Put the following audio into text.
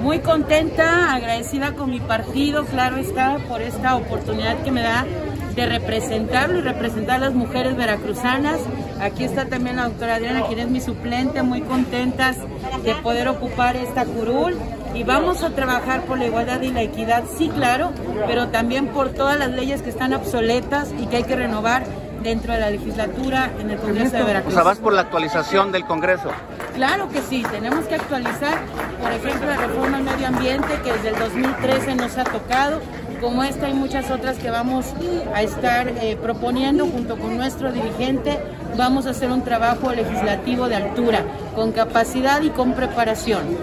Muy contenta, agradecida con mi partido, claro está, por esta oportunidad que me da de representarlo y representar a las mujeres veracruzanas. Aquí está también la doctora Adriana, quien es mi suplente, muy contentas de poder ocupar esta curul. Y vamos a trabajar por la igualdad y la equidad, sí, claro, pero también por todas las leyes que están obsoletas y que hay que renovar dentro de la legislatura en el Congreso de Veracruz. O sea, vas por la actualización del Congreso. Claro que sí, tenemos que actualizar, por ejemplo, la reforma al medio ambiente que desde el 2013 nos ha tocado, como esta y muchas otras que vamos a estar eh, proponiendo junto con nuestro dirigente. Vamos a hacer un trabajo legislativo de altura, con capacidad y con preparación.